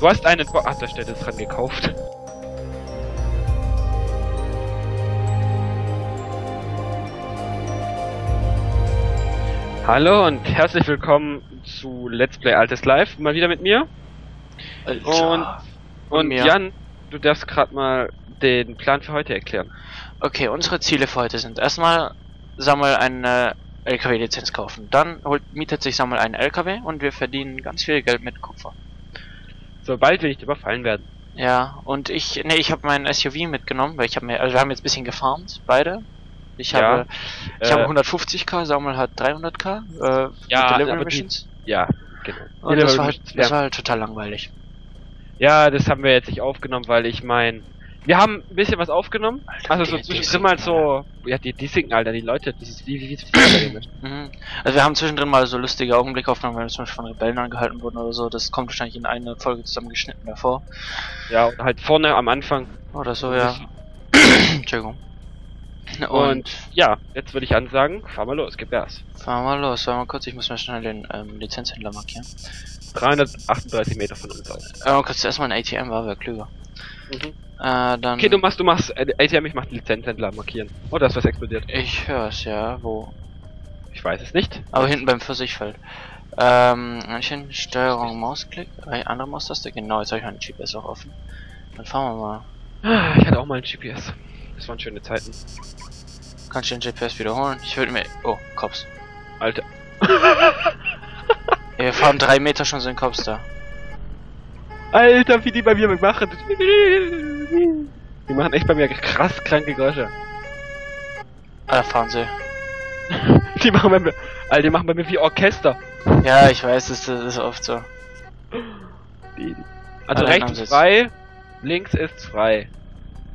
Du hast einen... Bo Ach, da steht es dran gekauft. Hallo und herzlich willkommen zu Let's Play Altes Live. Mal wieder mit mir. Und, und mir. Jan, du darfst gerade mal den Plan für heute erklären. Okay, unsere Ziele für heute sind erstmal Samuel eine LKW-Lizenz kaufen. Dann holt, mietet sich Samuel einen LKW und wir verdienen ganz viel Geld mit Kupfer. Sobald wir nicht überfallen werden. Ja, und ich, nee, ich habe meinen SUV mitgenommen, weil ich habe mir, also wir haben jetzt ein bisschen gefarmt, beide. Ich Ja, habe, ich habe äh, 150k, Samuel hat 300k. Äh, Ja, Delivery aber die-. Ja, genau. Und das war, halt, das war halt total langweilig. Ja, das haben wir jetzt nicht aufgenommen, weil ich mein. Wir haben ein bisschen was aufgenommen. Alter, Also so zwischendrin mal so. Ja, die, sinken, Alter, die Leute, ist wie, wie, wie, Mhm. Also wir haben zwischendrin mal so lustige Augenblicke aufgenommen, wenn wir zum Beispiel von Rebellen angehalten wurden oder so. Das kommt wahrscheinlich in eine Folge zusammengeschnitten davor. Ja, und halt vorne am Anfang. Oder so, ja. Entschuldigung. Und, Und ja, jetzt würde ich ansagen, fahr mal los, gib Gas. fahren wir los. Warte mal kurz, ich muss mal schnell den ähm, Lizenzhändler markieren. 338 Meter von uns aus. Äh, kurz erstmal ein ATM war, wäre klüger. Mhm. Äh, dann. Okay, du machst, du machst, äh, ATM, ich mach den Lizenzhändler markieren. Oh, da ist was explodiert. Ich hör's, ja, wo? Ich weiß es nicht. Aber hinten beim Pfirsichfeld. Ähm, Männchen, Steuerung, Mausklick, äh, andere Maustaste, genau, jetzt habe ich meinen GPS auch offen. Dann fahren wir mal. Ah, Ich hatte auch mal ein GPS. Das waren schöne Zeiten. Kannst du den GPS wiederholen? Ich würde mir. Oh, Cops. Alter. Wir fahren drei Meter schon sind Cops da. Alter, wie die bei mir machen. Die machen echt bei mir krass kranke Geräusche. Ah, fahren sie. Die machen bei mir, Alter, die machen bei mir wie Orchester. Ja, ich weiß, das, das ist oft so. Die, also Alle rechts frei, links ist frei.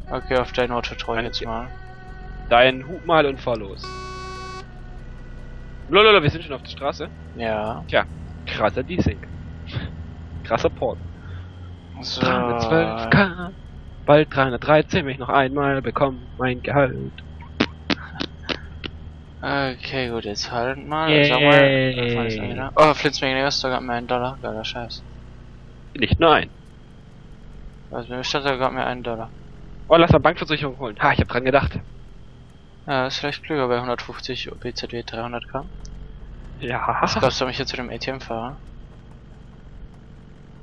Okay, auf dein vertraue ich jetzt mal. Dein Hub mal und fahr los. Lololo, wir sind schon auf der Straße. Ja. Krasser Desync. Krasser Port. So. 312k. Bald 313, wenn ich noch einmal bekomme mein Gehalt. Okay, gut, jetzt halt mal. Yay. Sag mal. Oh, Flitzmenge Stock hat mir einen Dollar. Geiler Scheiß. Nicht nur ein. Also, mir stand da gab mir einen Dollar. Oh, lass mal Bankversicherung holen. Ha, ich hab dran gedacht. Ja, ist vielleicht klüger bei 150 BZW 300k. Ja. Was glaubst du, ob ich jetzt zu dem ATM fahre?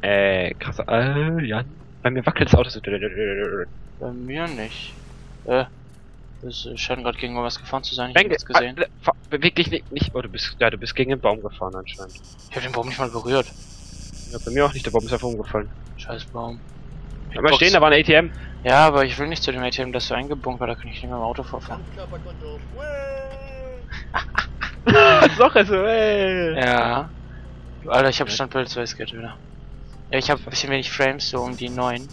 Äh, krasser. Äh, ja. Bei mir wackelt das Auto so. Bei mir nicht. Äh. Das scheint gerade gegen was gefahren zu sein. Ich hab Bang, nichts gesehen. äh, fahr- beweg dich nicht, nicht. Oh, du bist, ja, du bist gegen den Baum gefahren anscheinend. Ich hab den Baum nicht mal berührt. Ja, bei mir auch nicht, der Baum ist einfach umgefallen. Scheiß Baum. Aber stehen, da war ein ATM. Ja, aber ich will nicht zu dem ATM, das so eingebunkt, weil da kann ich nicht mehr im Auto vorfahren. Sache so, ey. Ja. Alter, ich hab Standbild, so es geht wieder. Ja, ich hab ein bisschen wenig Frames, so um die 9.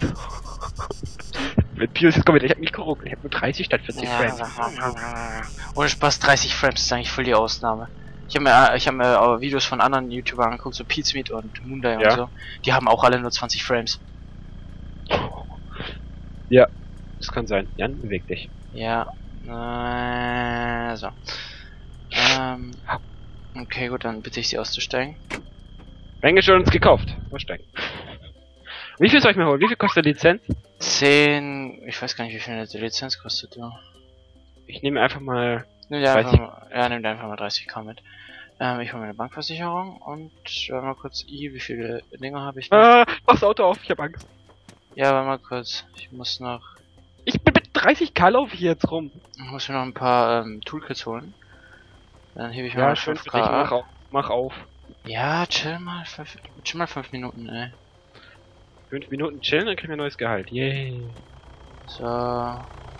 Mit Pius ist kommentiert, ich hab mich geguckt. Ich hab nur 30 statt 40 Frames. Ohne Spaß, 30 Frames ist eigentlich voll die Ausnahme. Ich habe mir, ich hab mir auch Videos von anderen YouTubern angeguckt, so Pizmeet und Moonday Ja. und so. Die haben auch alle nur 20 Frames. Ja, das kann sein. Jan, beweg dich. Ja. Äh, so. Ähm. Okay, gut, dann bitte ich sie auszusteigen. Menge schon uns gekauft. Aussteigen. Wie viel soll ich mir holen? Wie viel kostet die Lizenz? 10. Ich weiß gar nicht, wie viel die Lizenz kostet, du. Ich nehme einfach mal. Nimm dir 30. einfach mal, ja, nimm dir einfach mal 30k mit. Ähm, ich hole mir eine Bankversicherung und warte mal kurz, I, wie viele Dinge habe ich noch? Ah, mach das Auto auf, ich hab Angst. Ja, warte mal kurz. Ich muss noch, Ich bin mit 30k laufe ich jetzt rum. ich muss mir noch ein paar ähm, Toolkits holen. Dann hebe ich mir mal schön für 5k dich. Mach auf. Mach auf. Ja, chill mal, fünf, chill mal 5 Minuten, ey. Fünf Minuten chillen, dann kriegen wir ein neues Gehalt. Yay. So,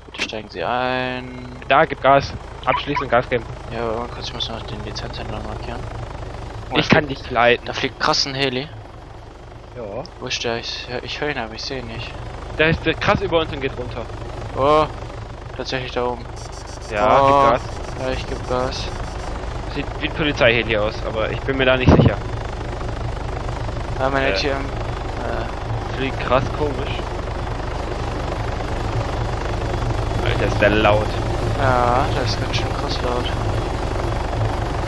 bitte steigen Sie ein. Da, gib Gas. Abschließen und Gas geben. Ja, mal kurz, ich muss noch den Lizenzhändler markieren. Oh, Ich kann dich leiten. Da fliegt krass ein Heli. Ja. Wo ist der? Ich, ich höre ihn, aber ich sehe ihn nicht. Der ist der krass über uns und geht runter. Oh, tatsächlich da oben. Ja, Oh. gib Gas. Ja, ich gebe Gas. Sieht wie ein Polizeiheli aus, aber ich bin mir da nicht sicher. Ja, mein Äh. ATM. Äh, Fliegt krass komisch. Alter, ist der laut. ja, das ist ganz schön krass laut.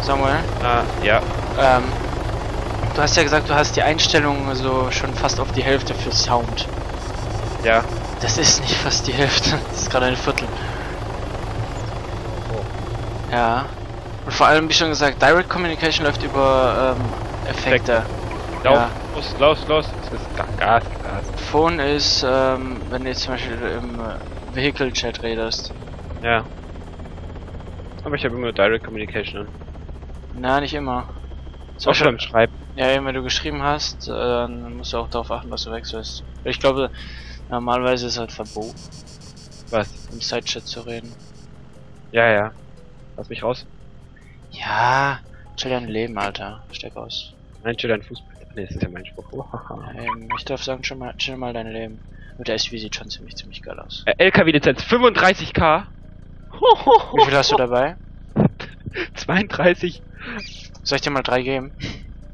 Samuel, Ah, ja. ähm, du hast ja gesagt, du hast die Einstellungen so schon fast auf die Hälfte für Sound. Ja. Das ist nicht fast die Hälfte, das ist gerade ein Viertel. Oh. Ja. Und vor allem, wie schon gesagt, Direct Communication läuft über ähm, Effekte. Lauf, Ja. los, los, los. Das ist Ga- Gas, Gas. Phone ist, ähm, wenn du jetzt zum Beispiel im äh, Vehicle-Chat redest. Ja. Aber ich habe immer Direct Communication an. Na, nicht immer. Zum Auch schon beim Beispiel, Schreiben. ja, wenn du geschrieben hast, äh, dann musst du auch darauf achten, was du wechselst. Ich glaube, normalerweise ist halt verboten, Was? im Sidechat zu reden. Ja, ja. Lass mich raus. Ja, chill dein Leben, Alter. Steck aus. Nein, chill dein Fußball. Nee, das ist ja mein Spruch. Ja, eben, ich darf sagen, chill mal, chill mal dein Leben. Mit der SUV sieht schon ziemlich, ziemlich geil aus. Äh, LKW-Lizenz 35k. Wie viel hast du dabei? 32. Soll ich dir mal drei geben?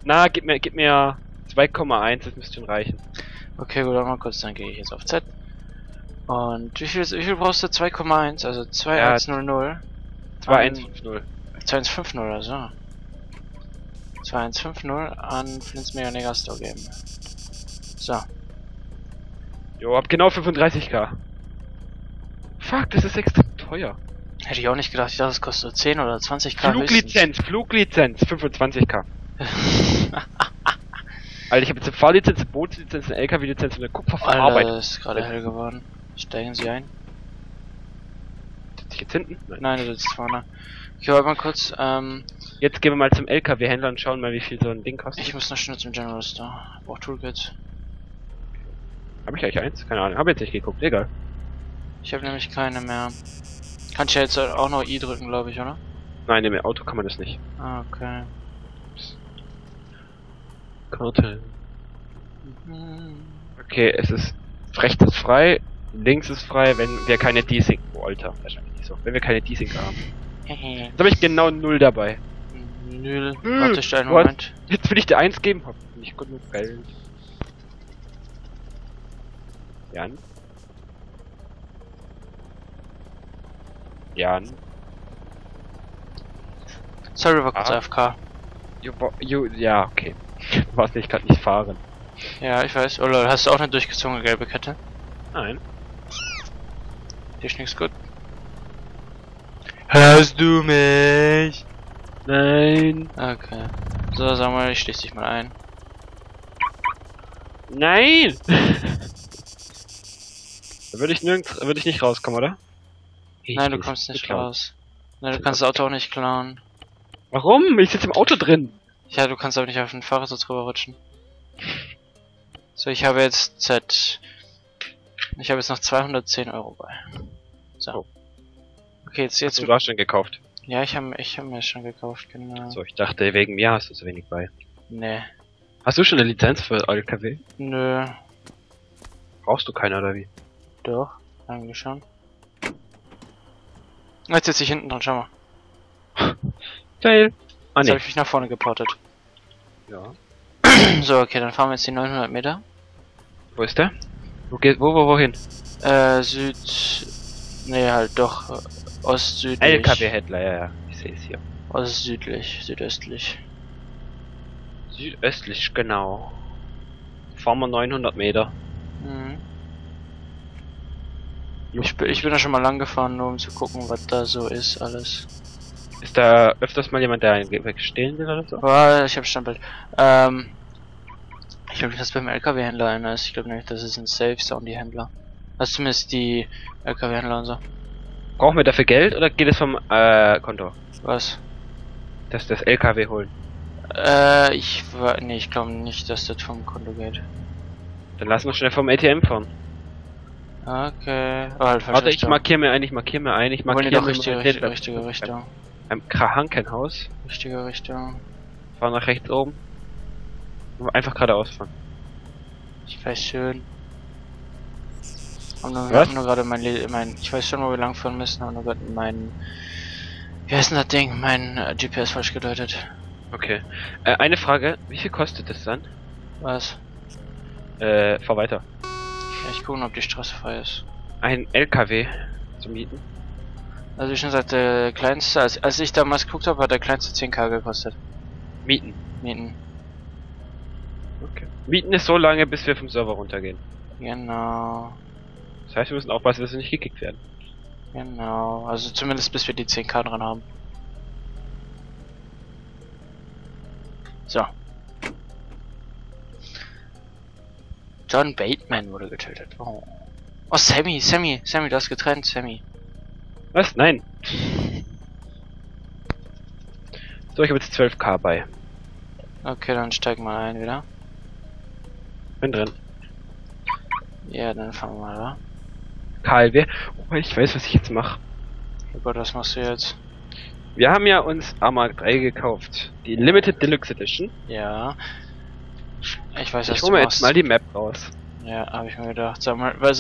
Na, gib mir, gib mir 2,1, das müsste schon reichen. Okay, gut, warte mal kurz, dann gehe ich jetzt auf Z. Und wie viel, wie viel brauchst du? 2,1, also 2100. 2150. 2150 oder so. 2150 an Flins Mega Nega Store geben. So. Jo, hab genau 35k. Fuck, das ist extrem teuer. Hätte ich auch nicht gedacht, ich dachte, das kostet 10 oder 20k. Fluglizenz, Fluglizenz, 25k. Alter, ich habe jetzt eine Fahrlizenz, eine Bootslizenz, eine LKW-Lizenz und eine Alter, Kupferverarbeitung. ist gerade hell geworden. Steigen Sie ein? Sitzt ich jetzt hinten? Nein. Nein, du sitzt vorne. Ich warte mal kurz, ähm, Jetzt gehen wir mal zum LKW-Händler und schauen mal, wie viel so ein Ding kostet. ich muss noch schnell zum General Store. Brauch Toolkits. Hab ich eigentlich eins? Keine Ahnung, hab jetzt nicht geguckt, egal. Ich habe nämlich keine mehr. Kann ich ja jetzt auch noch I drücken, glaube ich, oder? Nein, im Auto kann man das nicht. Ah, okay. Karte. Mhm. Okay, es ist rechts ist frei, links ist frei, wenn wir keine Desync. Oh, Alter, wahrscheinlich nicht so. Wenn wir keine Desync haben. Jetzt habe ich genau null dabei. Null. Hm, Warte, ich einen what? Moment. Jetzt will ich dir eins geben, hab nicht genug Geld. Jan? Jan? Sorry, war kurz Ah. AFK. You, ja, okay. Du warst nicht gerade nicht fahren. Ja, ich weiß. Oder hast du auch eine durchgezogene gelbe Kette? Nein. Die ist nichts gut. Hörst du mich? Nein. Okay. So, sag mal, ich schließe dich mal ein. Nein! da würde ich nirgends, würde ich nicht rauskommen, oder? Nein, du Ich- kommst nicht geklaut. raus. Nein, du kannst das Auto auch nicht klauen. Warum? Ich sitze im Auto drin. Ja, du kannst aber nicht auf den Fahrersitz rüberrutschen. So, ich habe jetzt Z. Ich habe jetzt noch 210 Euro bei. So. Oh. Okay, jetzt, Jetzt jetzt. du hast schon gekauft. Ja, ich habe ich hab mir schon gekauft, genau. So, ich dachte, wegen mir hast du so wenig bei. Nee. Hast du schon eine Lizenz für LKW? Nö. Brauchst du keine oder wie? Doch. Eigentlich schon. Jetzt sitze ich hinten dran, schau mal. Geil. Ah, Jetzt nee. habe ich mich nach vorne geportet. Ja. So, okay, dann fahren wir jetzt die 900 Meter. Wo ist der? Wo geht, wo, wo, wohin? Äh, Süd... Nee, halt doch. Ost-südlich. LKW-Händler, ja, ja. Ich sehe es hier. Ost-südlich, südöstlich. Südöstlich, genau. Fahren wir 900 Meter. Mhm. Ich, bin- ich bin da schon mal lang gefahren, nur um zu gucken, was da so ist, alles. Ist da öfters mal jemand, der einen Gepäck stehlen will oder so? Ah, ich habe Standbild. Ähm, ich glaube nicht, dass beim LKW-Händler einer ist. Ich glaube nämlich, das ist ein Safe Sound, die Händler. Also zumindest die LKW-Händler und so. Brauchen wir dafür Geld oder geht es vom äh, Konto? Was? Dass das LKW holen. Äh, ich war. Nee, ich glaube nicht, dass das vom Konto geht. Dann lassen wir schnell vom ATM fahren. Okay. Oh, halt Warte, ich Richtung. markiere mir ein, ich markiere mir ein, ich markiere mir richtige, richtige, den- richtige Richtung. Am Krankenhaus. Richtige Richtung. Fahren nach rechts oben. Einfach geradeaus fahren. Ich weiß schön. Und nur, Was? nur gerade mein, mein, ich weiß schon, wo wir langfahren müssen, aber nur gerade mein, wie heißt denn das Ding? Mein äh, GPS falsch gedeutet. Okay. Äh, eine Frage, wie viel kostet das dann? Was? Äh, fahr weiter. Ja, ich gucken, ob die Straße frei ist. Ein LKW zu mieten. Also wie schon gesagt, der kleinste, als, als ich damals geguckt habe, hat der kleinste 10k gekostet. Mieten. Mieten. Okay. Mieten ist so lange, bis wir vom Server runtergehen. Genau. Das heißt, wir müssen aufpassen, dass wir nicht gekickt werden. Genau. Also zumindest bis wir die 10k dran haben. So. John Bateman wurde getötet. Oh. Oh, Sammy, Sammy, Sammy, du hast getrennt, Sammy. Was? Nein. So, ich habe jetzt 12k bei. Okay, dann steig mal ein wieder. Bin drin. Ja, dann fangen wir mal da. Karl, wer? Oh, ich weiß, was ich jetzt mache. Oh Gott, was machst du jetzt? Wir haben ja uns Arma 3 gekauft. Die Limited Deluxe Edition. Ja. Ich weiß, was Ich du hole mir machst. jetzt mal die Map raus. Ja, habe ich mir gedacht. Sag mal, weil,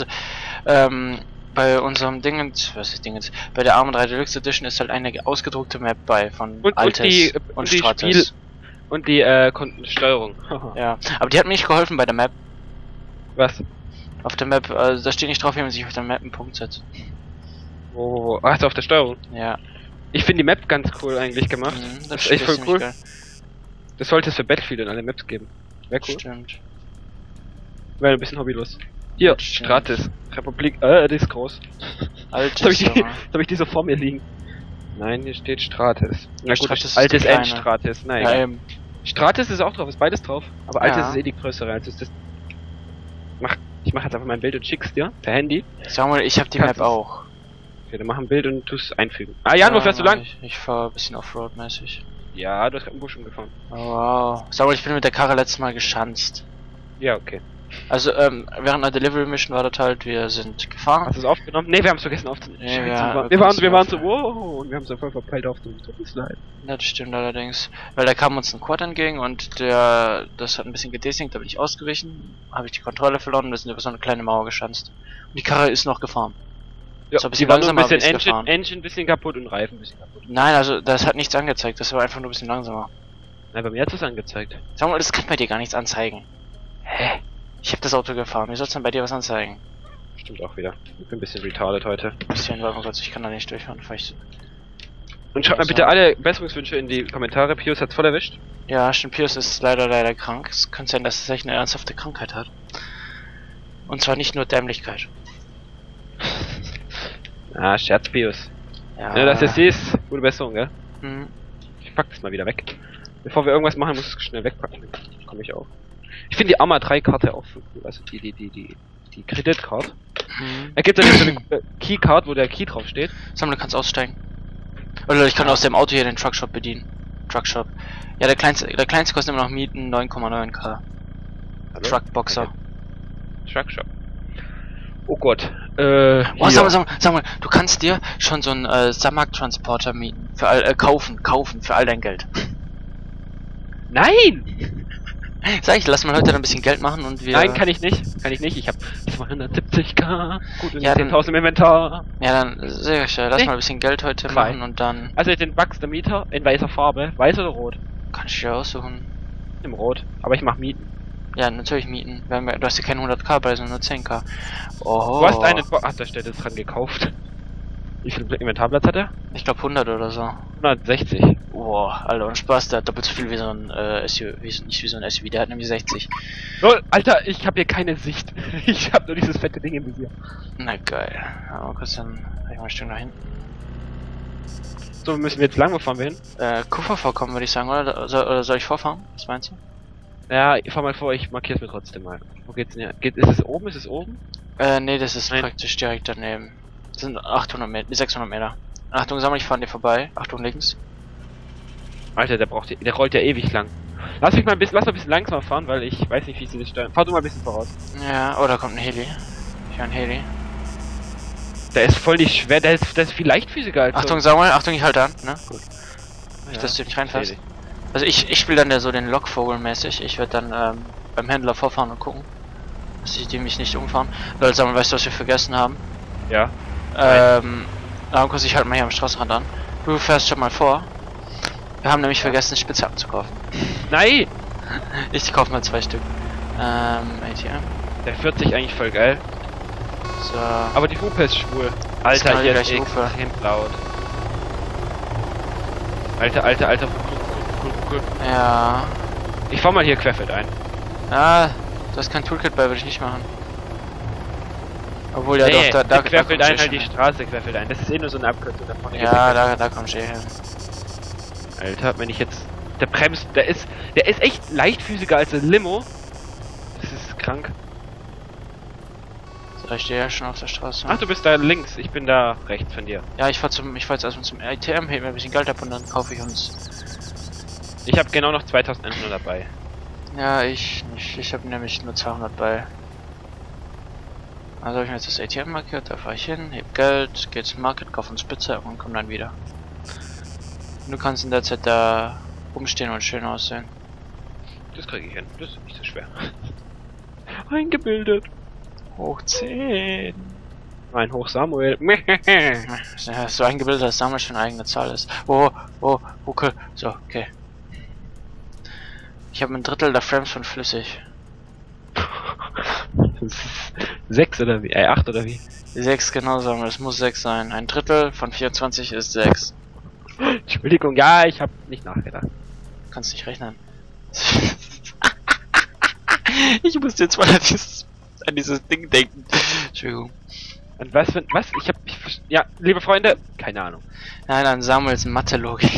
ähm, bei unserem Dingens, was ist Dingens, bei der Arma 3 Deluxe Edition ist halt eine ausgedruckte Map bei von Und, und Altes die, und, und die Stratis. Spiel und die äh, Steuerung. Ja, aber die hat mir nicht geholfen bei der Map. Was? Auf der Map, also da steht nicht drauf, wie man sich auf der Map einen Punkt setzt. Wo, wo, wo? Ach, so, auf der Steuerung. Ja, Ich finde die Map ganz cool eigentlich gemacht. mhm, das, Das ist echt voll cool. geil. Das sollte es für Battlefield in alle Maps geben. Wäre cool. Stimmt. Wäre ein bisschen hobbylos. Hier, stimmt. Stratis. Republik, äh, die ist groß. Altes, Jetzt habe ich, die- hab ich die so vor mir liegen. Nein, hier steht Stratis. Na gut, Stratis ist altes kleine. Endstratis. Nein. Ja, eben. Stratis ist auch drauf, ist beides drauf. Aber altes Ja. ist eh die größere. Also ist das. Mach, ich mach jetzt einfach mein Bild und schick's dir per Handy. Sag mal, ich hab die Kannst Map auch. Okay, dann mach ein Bild und tu's einfügen. Ah, Jan, wo fährst du lang? Ich, ich fahr ein bisschen Offroad-mäßig. Ja, du hast einen Busch umgefahren. Oh, wow. Sag mal, ich bin mit der Karre letztes Mal geschanzt. Ja, okay. Also, ähm, während einer Delivery Mission war das halt, wir sind gefahren. Hast du es aufgenommen? Ne, wir haben es vergessen aufzunehmen. Nee, Scheiße, wir- waren, wir waren, so, wow, und wir haben es voll verpeilt aufzunehmen. Tut uns leid. Das stimmt allerdings. Weil da kam uns ein Quad entgegen und der, das hat ein bisschen gedesinkt, da bin ich ausgewichen, habe ich die Kontrolle verloren und wir sind über so eine kleine Mauer geschanzt. Und die Karre ist noch gefahren. Ja, So ein bisschen nur ein langsamer, bisschen Engine, gefahren. Engine ein bisschen kaputt und Reifen ein bisschen kaputt. Nein, also das hat nichts angezeigt, das war einfach nur ein bisschen langsamer. Nein, bei mir hat es angezeigt. Sag mal, das kann bei dir gar nichts anzeigen. Hä? Ich habe das Auto gefahren, wie soll's denn bei dir was anzeigen? Stimmt auch wieder. Ich bin ein bisschen retarded heute. Bisschen, warte mal kurz, ich kann da nicht durchfahren, vielleicht. Und schreibt mir bitte alle Besserungswünsche in die Kommentare. Pius hat's voll erwischt. Ja, stimmt, Pius ist leider, leider krank. Es könnte sein, dass er echt eine ernsthafte Krankheit hat. Und zwar nicht nur Dämlichkeit. Ah, Scherz, Pius. Ja, du das jetzt siehst, gute Besserung, gell? hm, Ich pack das mal wieder weg. Bevor wir irgendwas machen, muss ich es schnell wegpacken. Komme ich auch. Ich finde die Arma 3 Karte auch voll cool. Also die, die, die, die, die Kreditcard. hm. Da gibt es so eine äh, Keycard, wo der Key drauf steht. Du kannst aussteigen. Oder ich kann aus dem Auto hier den Truckshop bedienen. Truckshop. Ja, der kleinste, der kleinste kostet immer noch Mieten 9,9k. Hallo? Truckboxer. Truckshop. Oh Gott. Äh, Oh, sag mal, sag mal, sag mal, du kannst dir schon so einen äh, Samak-Transporter mieten. Für all, äh, kaufen, kaufen, für all dein Geld. Nein! Sag ich, lass mal heute ein bisschen Geld machen und wir. Nein, kann ich nicht. Kann ich nicht. Ich habe 270k. Gut, und Ja, dann- 10.000 im Inventar. Ja, dann sehr schön. Lass Nee. mal ein bisschen Geld heute Zwei. machen und dann Also den Bugs Mieter in weißer Farbe. Weiß oder rot? kann ich dir aussuchen. Im Rot. Aber ich mach Mieten. Ja, natürlich mieten. Du hast ja keine 100k bei, sondern nur 10k. Oh. Du hast einen... Bo Ach, da steht jetzt dran gekauft. Wie viel Inventarplatz hat er? Ich glaube 100 oder so. 160. Boah, Alter, und Spaß, der hat doppelt so viel wie so ein äh, SUV, wie, so- nicht wie so ein SUV, der hat nämlich 60. Lol, Alter, ich habe hier keine Sicht. Ich habe nur dieses fette Ding im Visier. Na geil. Mal kurz dann ich mal ein Stück nach hinten. So, müssen wir jetzt lang, wo fahren wir hin? Äh, Kupfer vorkommen, würde ich sagen, oder? Soll, oder soll ich vorfahren? Was meinst du? Ja, ich fahr mal vor, ich markiere es mir trotzdem mal. Wo geht's denn hier? Geht, ist es oben? Ist es oben? Äh, nee, das ist Nein. praktisch direkt daneben. Das sind 800 Meter, 600 Meter. Achtung, sammel, ich fahr an dir vorbei. Achtung, links. Alter, der braucht, der rollt ja ewig lang. Lass mich mal ein bisschen, lass mal ein bisschen langsamer fahren, weil ich weiß nicht, wie sie das steuern. Fahr du mal ein bisschen voraus. Ja, oh, da kommt ein Heli. Ich höre ein Heli. Der ist voll nicht schwer, der ist, der ist viel leichtfüßiger als Achtung, Samuel, Achtung, ich halte an, ne? Gut. so. Nicht, dass du nicht reinfährst. Dich. Also ich, ich spiele dann der, so den Lockvogel mäßig. Ich werde dann ähm, beim Händler vorfahren und gucken, dass ich die mich nicht umfahren. Weil Samuel, weißt du, was wir vergessen haben? Ja. Ähm, Markus, ich halte mal hier am Straßenrand an. Du fährst schon mal vor. Wir haben nämlich vergessen, Spitzhacken zu kaufen. Nein! Ich kaufe mal zwei Stück. Ähm, ATM. Der 40 eigentlich voll geil. So. Aber die Hupe ist schwul. Alter, genau hier ist extrem laut. Alter, alter, alter. Gut, gut, gut, gut. Ja. Ich fahr mal hier querfeld ein. Ah, du hast kein Toolkit bei, würde ich nicht machen. Obwohl ja nee, doch, da, da, da ein halt die Straße querfeld ein. Das ist eh nur so eine Abkürzung davon. Ja, da, da kommst du eh hin. Alter, wenn ich jetzt. Der bremst, der ist. Der ist echt leichtfüßiger als ein Limo. Das ist krank. So, ich stehe ja schon auf der Straße. Ach, du bist da links, ich bin da rechts von dir. Ja, ich fahr zum, ich fahr jetzt erstmal zum ATM, heb mir ein bisschen Geld ab und dann kaufe ich uns. Ich habe genau noch 2100 dabei. Ja, ich nicht. Ich habe nämlich nur 200 bei. Also habe ich mir jetzt das ATM markiert, da fahre ich hin, heb Geld, geh zum Market, kaufe uns Pizza und komm dann wieder. Du kannst in der Zeit da rumstehen und schön aussehen. Das kriege ich hin, das ist nicht so schwer. Eingebildet. Hoch 10. Mein Hoch Samuel. Ja, so eingebildet, dass Samuel schon eine eigene Zahl ist. Oh, oh, okay. So, okay. Ich habe ein Drittel der Frames von flüssig. Das ist sechs oder wie? Äh, acht oder wie? 6 genau Samuel, es muss 6 sein. Ein Drittel von 24 ist 6. Entschuldigung, ja, ich habe nicht nachgedacht. Kannst nicht rechnen. ich musste jetzt mal an dieses, an dieses Ding denken. Entschuldigung. Und was für was? Ich habe ja, liebe Freunde, keine Ahnung. Nein, an Samuels Mathe-Logik.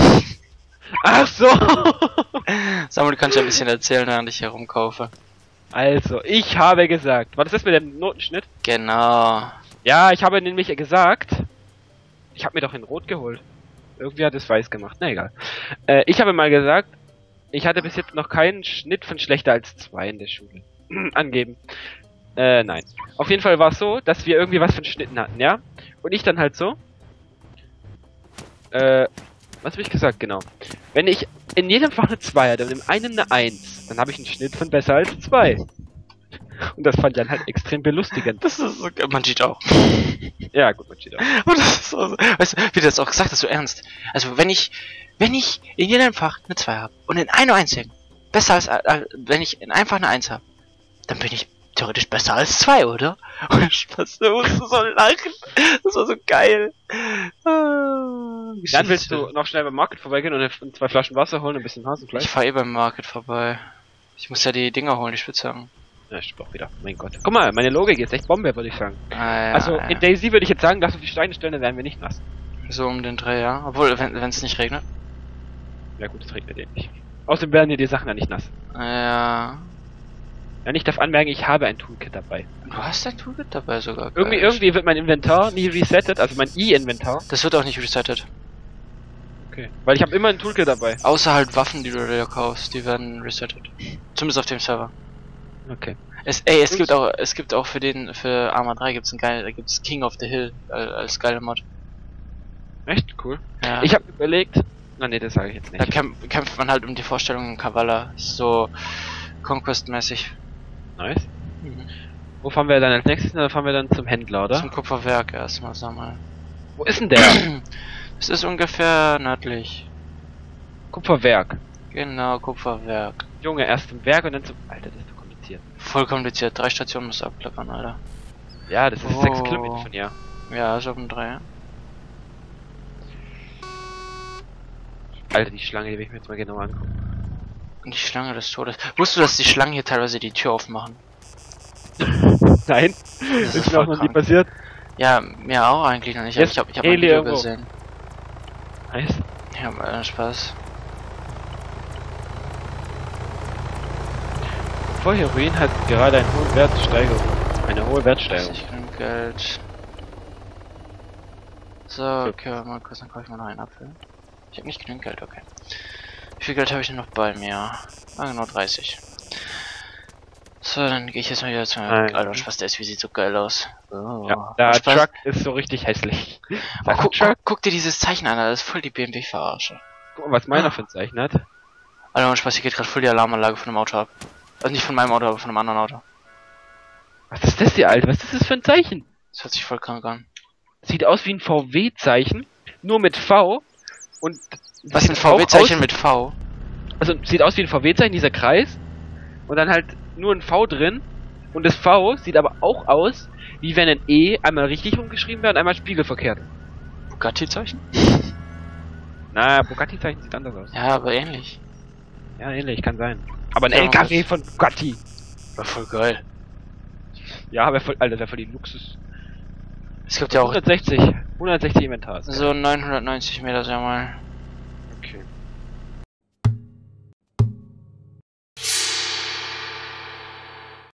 Ach so. Samuel, du kannst ja ein bisschen erzählen, während ich herumkaufe. Also, ich habe gesagt, war das das mit dem Notenschnitt? Genau. Ja, ich habe nämlich gesagt, ich habe mir doch in Rot geholt. Irgendwie hat es weiß gemacht. Na egal. Äh, ich habe mal gesagt, ich hatte bis jetzt noch keinen Schnitt von schlechter als zwei in der Schule angeben. Äh, nein. Auf jeden Fall war es so, dass wir irgendwie was von Schnitten hatten, ja? Und ich dann halt so. Äh, was habe ich gesagt? Genau. Wenn ich in jedem Fach eine 2 hatte und in einem eine 1, dann habe ich einen Schnitt von besser als 2. Und das fand Jan halt extrem belustigend. Das ist so, man sieht auch. Ja, gut, man steht auch. Und das ist so, weißt du, wie du das auch gesagt hast, so ernst. Also wenn ich, wenn ich in jedem Fach eine 2 habe und in einem einzigen, besser als, äh, wenn ich in einem Fach eine 1 habe, dann bin ich theoretisch besser als 2, oder? Und Spaß, du musst so lachen. Das war so geil. Ah, Dann willst Geschichte. du noch schnell beim Market vorbeigehen und zwei Flaschen Wasser holen und ein bisschen Ich Hasenfleisch? fahr eh beim Market vorbei. Ich muss ja die Dinger holen, die Spitzhacken. Ja, ich auch wieder. Mein Gott. Guck mal, meine Logik ist echt Bombe, würde ich sagen. Ah, ja, also ja. in Daisy würde ich jetzt sagen, lass auf die Steine stellen, dann werden wir nicht nass. So um den Dreh, ja. Obwohl, wenn es nicht regnet. Ja gut, es regnet eh nicht. Außerdem werden dir die Sachen ja nicht nass. Ja. Ja, ich darf anmerken, ich habe ein Toolkit dabei. Du hast dein Toolkit dabei sogar. Irgendwie, irgendwie wird mein Inventar nie resettet, also mein I-Inventar. Das wird auch nicht resettet. Okay. Weil ich habe immer ein Toolkit dabei. Außer halt Waffen, die du dir kaufst, die werden resettet. Zumindest auf dem Server. Okay. Es, ey, es Gut. gibt auch, es gibt auch für den, für Arma 3 gibt's ein geil, da gibt's King of the Hill äh, als geile Mod. Echt cool. Ja. Ich habe überlegt. Na nee, das sage ich jetzt da nicht. kämpf, kämpft man halt um die Vorstellung in Kavala. So Conquest-mäßig. Nice. Wo fahren wir dann als nächstes? Da fahren wir dann zum Händler, oder? Zum Kupferwerk erstmal, sag mal. Wo ist denn der? Es ist ungefähr nördlich. Kupferwerk. Genau, Kupferwerk. Junge, erst zum Werk und dann zum. Alter, das ist so kompliziert. Voll kompliziert. Drei Stationen musst du abklappern, Alter. Ja, das ist sechs Oh. Kilometer von hier. Ja, ist auf dem Dreh. Alter, die Schlange, die will ich mir jetzt mal genau angucken. Und die Schlange des Todes. Wusstest du, dass die Schlangen hier teilweise die Tür aufmachen? Nein, Das ist ist mir auch noch nie passiert. Ja, mir auch eigentlich noch nicht. Ich habe ich hab ein Heli Video gesehen. Nice. Ja, äh, Spaß. Vollheroin hat gerade eine hohe Wertsteigerung. Eine hohe Wertsteigerung. Ich genug Geld. So, okay, warte mal kurz, dann kaufe ich mal noch einen Apfel. Ich habe nicht genug Geld, okay. Wie viel Geld habe ich denn noch bei mir? Ah, genau 30. So, dann gehe ich jetzt mal wieder zum... Nein. Alter, Spaß, der ist wie sieht so geil aus. Oh. Ja, der Spaß. Truck ist so richtig hässlich. Oh, guck, Truck. guck, dir dieses Zeichen an, das ist voll die BMW-Verarsche. Guck mal, was meiner für ein Zeichen hat. Alter, und Spaß, hier geht gerade voll die Alarmanlage von einem Auto ab. Also nicht von meinem Auto, aber von einem anderen Auto. Was ist das hier, Alter? Was ist das für ein Zeichen? Das hört sich voll krank an. Sieht aus wie ein VW-Zeichen, nur mit V. Und Was ist ein VW-Zeichen mit V? Also sieht aus wie ein VW-Zeichen, dieser Kreis. Und dann halt nur ein V drin. Und das V sieht aber auch aus, wie wenn ein E einmal richtig rumgeschrieben wäre und einmal spiegelverkehrt. Bugatti-Zeichen? Na, Bugatti-Zeichen sieht anders aus. Ja, aber ähnlich. Ja, ähnlich, kann sein. Aber ein Ja, LKW von Bugatti. War voll geil. Ja, aber voll, Alter, der voll die Luxus. Es gibt ja auch 160, 160 Inventar. so 990 Meter, sag mal.